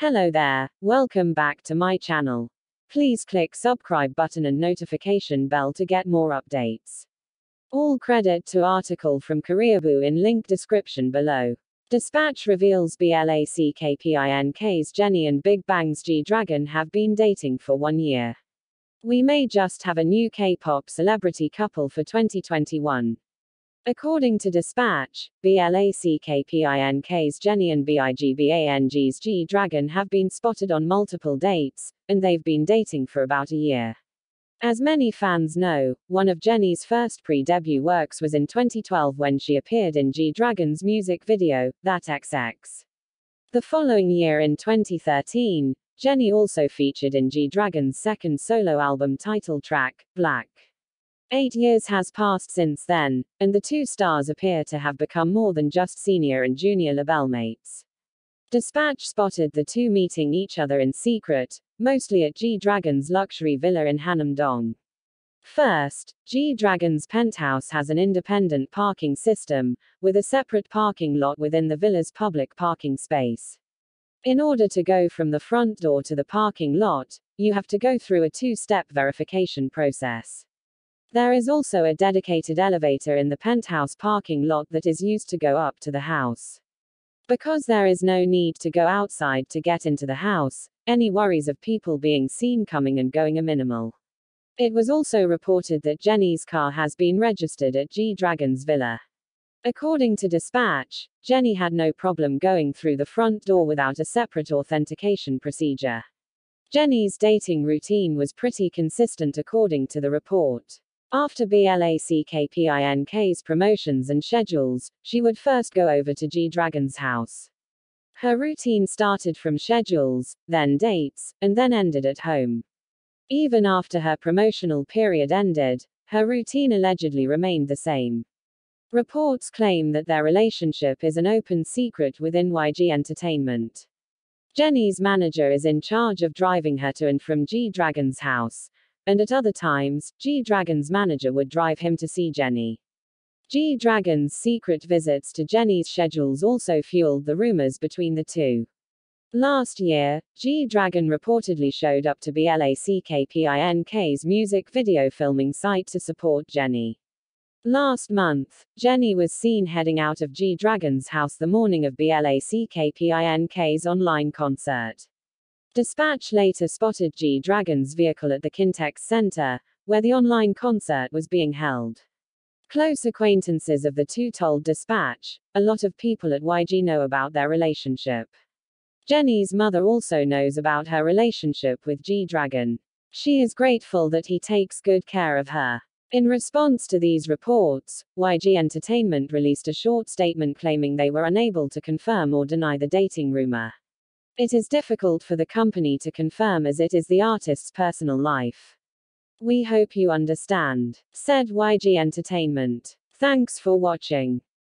Hello there, welcome back to my channel. Please click subscribe button and notification bell to get more updates. All credit to article from Koreaboo in link description below. Dispatch reveals BLACKPINK's Jennie and Big Bang's G-Dragon have been dating for one year. We may just have a new K-pop celebrity couple for 2021. According to Dispatch, BLACKPINK's Jennie and BIGBANG's G Dragon have been spotted on multiple dates, and they've been dating for about a year. As many fans know, one of Jennie's first pre debut works was in 2012 when she appeared in G Dragon's music video, That XX. The following year in 2013, Jennie also featured in G Dragon's second solo album title track, Black. Eight years has passed since then, and the two stars appear to have become more than just senior and junior label mates. Dispatch spotted the two meeting each other in secret, mostly at G Dragon's luxury villa in Hanam-dong. First, G Dragon's penthouse has an independent parking system, with a separate parking lot within the villa's public parking space. In order to go from the front door to the parking lot, you have to go through a two step verification process. There is also a dedicated elevator in the penthouse parking lot that is used to go up to the house. Because there is no need to go outside to get into the house, any worries of people being seen coming and going are minimal. It was also reported that Jennie's car has been registered at G Dragon's villa. According to Dispatch, Jennie had no problem going through the front door without a separate authentication procedure. Jennie's dating routine was pretty consistent according to the report. After BLACKPINK's promotions and schedules, she would first go over to G Dragon's house. Her routine started from schedules, then dates, and then ended at home. Even after her promotional period ended, her routine allegedly remained the same. Reports claim that their relationship is an open secret within YG Entertainment. Jennie's manager is in charge of driving her to and from G Dragon's house, and at other times, G Dragon's manager would drive him to see Jennie. G Dragon's secret visits to Jennie's schedules also fueled the rumors between the two. Last year, G Dragon reportedly showed up to BLACKPINK's music video filming site to support Jennie. Last month, Jennie was seen heading out of G Dragon's house the morning of BLACKPINK's online concert. Dispatch later spotted G Dragon's vehicle at the Kintex Center, where the online concert was being held. Close acquaintances of the two told Dispatch, a lot of people at YG know about their relationship. Jennie's mother also knows about her relationship with G Dragon. She is grateful that he takes good care of her. In response to these reports, YG Entertainment released a short statement claiming they were unable to confirm or deny the dating rumor. It is difficult for the company to confirm as it is the artist's personal life. We hope you understand, said YG Entertainment. Thanks for watching.